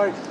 start.